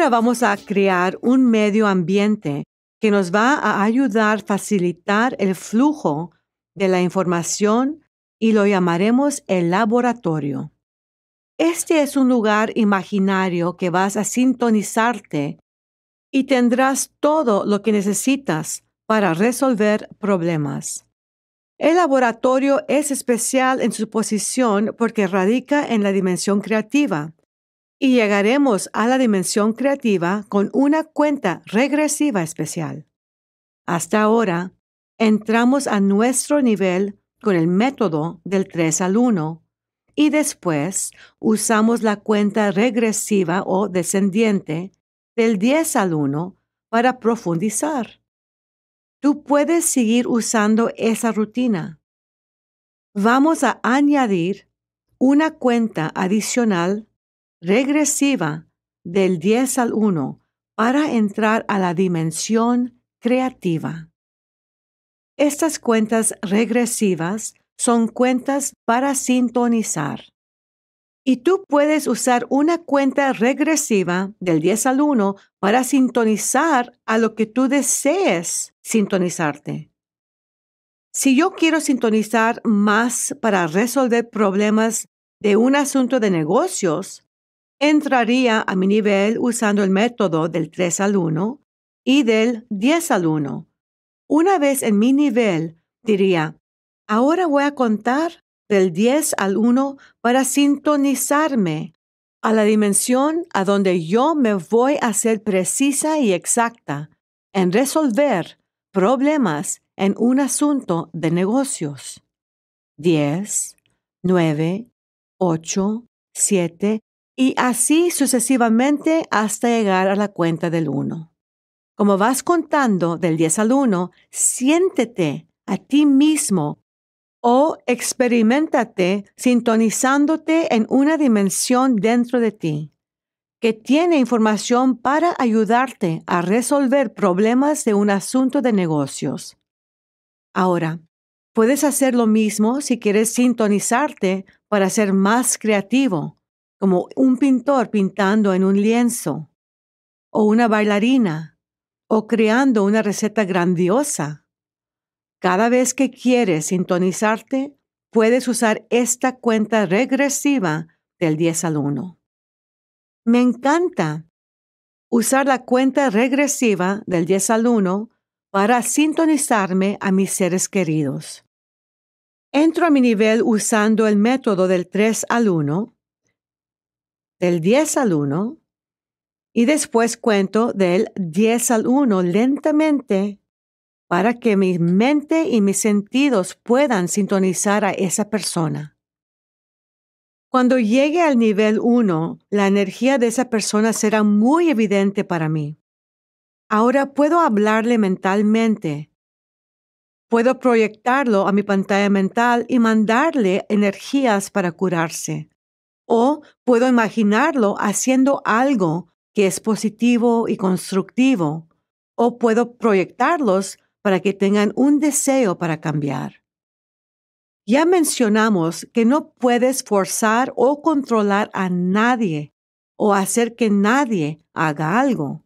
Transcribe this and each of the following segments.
Ahora vamos a crear un medio ambiente que nos va a ayudar a facilitar el flujo de la información y lo llamaremos el laboratorio. Este es un lugar imaginario que vas a sintonizarte y tendrás todo lo que necesitas para resolver problemas. El laboratorio es especial en su posición porque radica en la dimensión creativa y llegaremos a la dimensión creativa con una cuenta regresiva especial. Hasta ahora, entramos a nuestro nivel con el método del 3 al 1 y después usamos la cuenta regresiva o descendiente del 10 al 1 para profundizar. Tú puedes seguir usando esa rutina. Vamos a añadir una cuenta adicional regresiva del 10 al 1 para entrar a la dimensión creativa. Estas cuentas regresivas son cuentas para sintonizar. Y tú puedes usar una cuenta regresiva del 10 al 1 para sintonizar a lo que tú desees sintonizarte. Si yo quiero sintonizar más para resolver problemas de un asunto de negocios, entraría a mi nivel usando el método del 3 al 1 y del 10 al 1 una vez en mi nivel, diría, ahora voy a contar del 10 al 1 para sintonizarme a la dimensión a donde yo me voy a ser precisa y exacta en resolver problemas en un asunto de negocios. 10, 9, 8, 7 y así sucesivamente hasta llegar a la cuenta del 1. Como vas contando del 10 al 1, siéntete a ti mismo o experimentate sintonizándote en una dimensión dentro de ti que tiene información para ayudarte a resolver problemas de un asunto de negocios. Ahora, puedes hacer lo mismo si quieres sintonizarte para ser más creativo, como un pintor pintando en un lienzo, o una bailarina o creando una receta grandiosa. Cada vez que quieres sintonizarte, puedes usar esta cuenta regresiva del 10 al 1. Me encanta usar la cuenta regresiva del 10 al 1 para sintonizarme a mis seres queridos. Entro a mi nivel usando el método del 3 al 1, del 10 al 1 y después cuento del 10 al 1 lentamente para que mi mente y mis sentidos puedan sintonizar a esa persona. Cuando llegue al nivel 1, la energía de esa persona será muy evidente para mí. Ahora puedo hablarle mentalmente. Puedo proyectarlo a mi pantalla mental y mandarle energías para curarse. O puedo imaginarlo haciendo algo que es positivo y constructivo, o puedo proyectarlos para que tengan un deseo para cambiar. Ya mencionamos que no puedes forzar o controlar a nadie o hacer que nadie haga algo.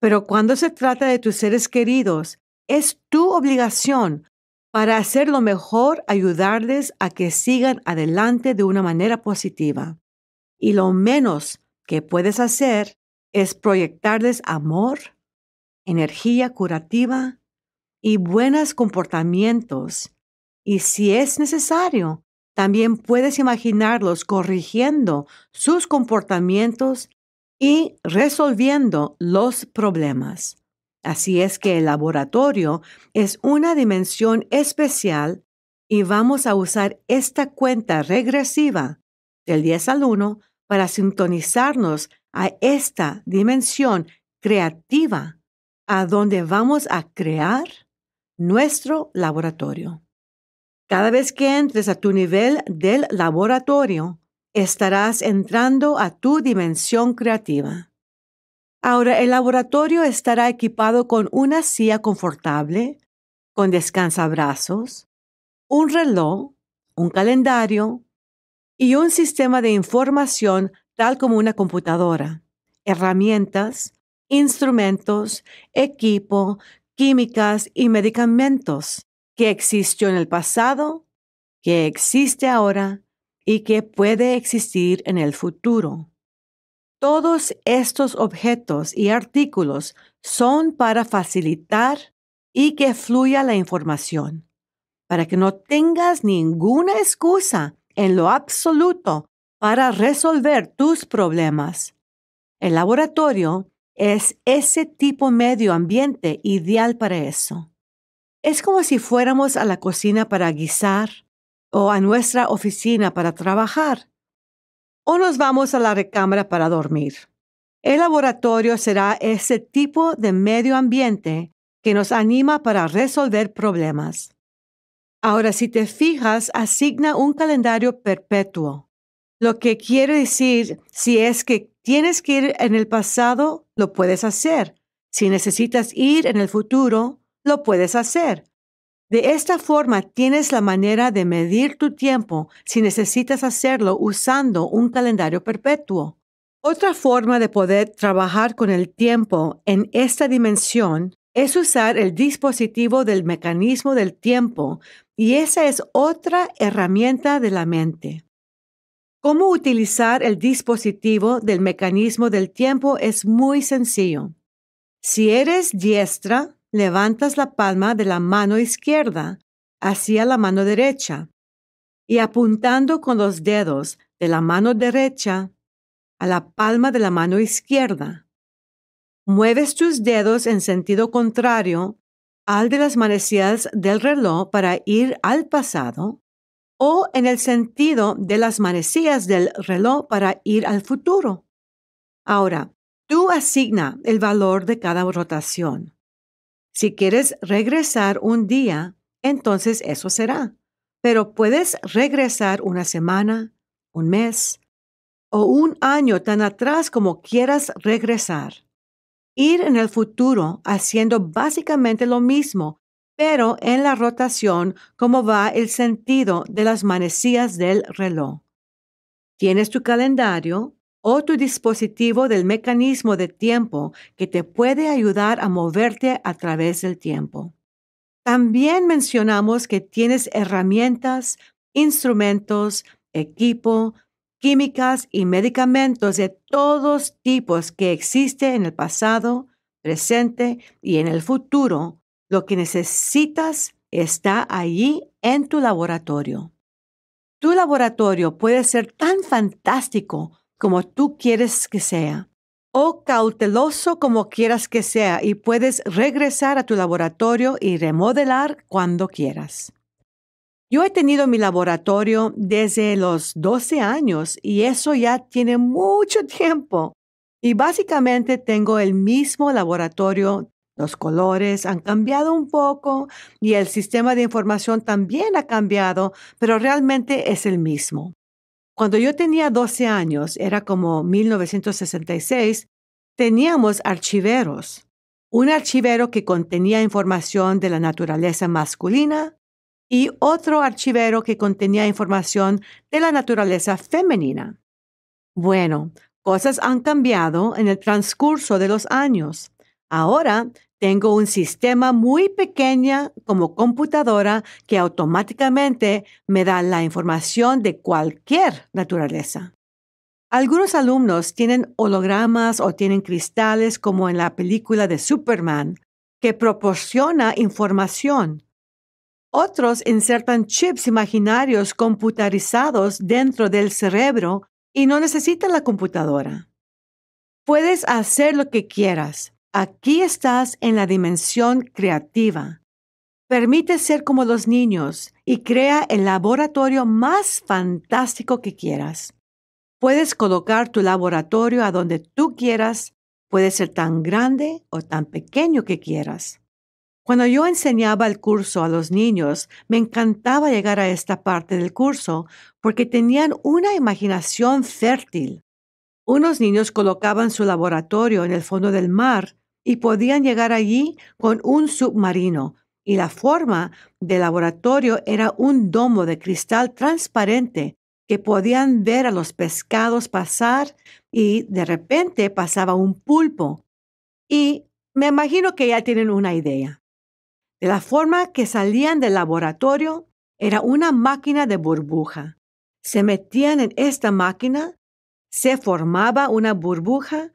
Pero cuando se trata de tus seres queridos, es tu obligación para hacer lo mejor ayudarles a que sigan adelante de una manera positiva. Y lo menos que puedes hacer es proyectarles amor, energía curativa y buenos comportamientos. Y si es necesario, también puedes imaginarlos corrigiendo sus comportamientos y resolviendo los problemas. Así es que el laboratorio es una dimensión especial y vamos a usar esta cuenta regresiva del 10 al 1 para sintonizarnos a esta dimensión creativa a donde vamos a crear nuestro laboratorio. Cada vez que entres a tu nivel del laboratorio, estarás entrando a tu dimensión creativa. Ahora el laboratorio estará equipado con una silla confortable, con descansabrazos, un reloj, un calendario y un sistema de información tal como una computadora. herramientas, instrumentos, equipo, químicas y medicamentos que existió en el pasado, que existe ahora y que puede existir en el futuro. Todos estos objetos y artículos son para facilitar y que fluya la información, para que no tengas ninguna excusa en lo absoluto para resolver tus problemas. El laboratorio es ese tipo medio ambiente ideal para eso. Es como si fuéramos a la cocina para guisar o a nuestra oficina para trabajar o nos vamos a la recámara para dormir. El laboratorio será ese tipo de medio ambiente que nos anima para resolver problemas. Ahora, si te fijas, asigna un calendario perpetuo, lo que quiere decir, si es que tienes que ir en el pasado, lo puedes hacer. Si necesitas ir en el futuro, lo puedes hacer. De esta forma tienes la manera de medir tu tiempo si necesitas hacerlo usando un calendario perpetuo. Otra forma de poder trabajar con el tiempo en esta dimensión es usar el dispositivo del mecanismo del tiempo y esa es otra herramienta de la mente. Cómo utilizar el dispositivo del mecanismo del tiempo es muy sencillo. Si eres diestra, levantas la palma de la mano izquierda hacia la mano derecha y apuntando con los dedos de la mano derecha a la palma de la mano izquierda. Mueves tus dedos en sentido contrario al de las manecillas del reloj para ir al pasado o en el sentido de las manecillas del reloj para ir al futuro. Ahora, tú asigna el valor de cada rotación. Si quieres regresar un día, entonces eso será. Pero puedes regresar una semana, un mes o un año tan atrás como quieras regresar. Ir en el futuro haciendo básicamente lo mismo, pero en la rotación como va el sentido de las manecillas del reloj. Tienes tu calendario o tu dispositivo del mecanismo de tiempo que te puede ayudar a moverte a través del tiempo. También mencionamos que tienes herramientas, instrumentos, equipo, químicas y medicamentos de todos tipos que existen en el pasado, presente y en el futuro. Lo que necesitas está allí en tu laboratorio. Tu laboratorio puede ser tan fantástico como tú quieres que sea, o cauteloso como quieras que sea, y puedes regresar a tu laboratorio y remodelar cuando quieras. Yo he tenido mi laboratorio desde los 12 años y eso ya tiene mucho tiempo. Y básicamente tengo el mismo laboratorio. Los colores han cambiado un poco y el sistema de información también ha cambiado, pero realmente es el mismo. Cuando yo tenía 12 años, era como 1966, teníamos archiveros. Un archivero que contenía información de la naturaleza masculina y otro archivero que contenía información de la naturaleza femenina. Bueno, cosas han cambiado en el transcurso de los años. Ahora tengo un sistema muy pequeño como computadora que automáticamente me da la información de cualquier naturaleza. Algunos alumnos tienen hologramas o tienen cristales como en la película de Superman, que proporciona información. Otros insertan chips imaginarios computarizados dentro del cerebro y no necesitan la computadora. Puedes hacer lo que quieras, Aquí estás en la dimensión creativa. Permite ser como los niños y crea el laboratorio más fantástico que quieras. Puedes colocar tu laboratorio a donde tú quieras, puede ser tan grande o tan pequeño que quieras. Cuando yo enseñaba el curso a los niños, me encantaba llegar a esta parte del curso porque tenían una imaginación fértil. Unos niños colocaban su laboratorio en el fondo del mar y podían llegar allí con un submarino, y la forma del laboratorio era un domo de cristal transparente que podían ver a los pescados pasar y de repente pasaba un pulpo. Y me imagino que ya tienen una idea. De la forma que salían del laboratorio era una máquina de burbuja. Se metían en esta máquina, se formaba una burbuja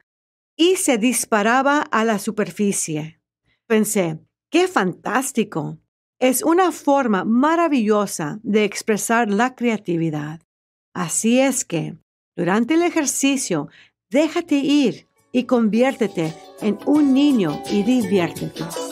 y se disparaba a la superficie. Pensé, qué fantástico. Es una forma maravillosa de expresar la creatividad. Así es que, durante el ejercicio, déjate ir y conviértete en un niño y diviértete.